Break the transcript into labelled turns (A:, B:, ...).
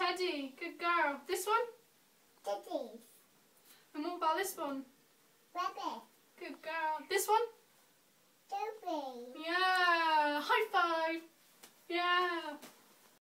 A: Teddy. Good girl. This one?
B: Teddy.
A: And what about this one?